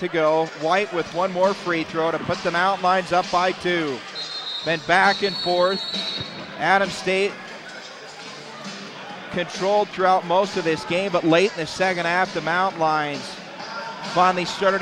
to go. White with one more free throw to put the out. Lions up by two. Then back and forth. Adams State controlled throughout most of this game, but late in the second half, the Mountain Lions finally started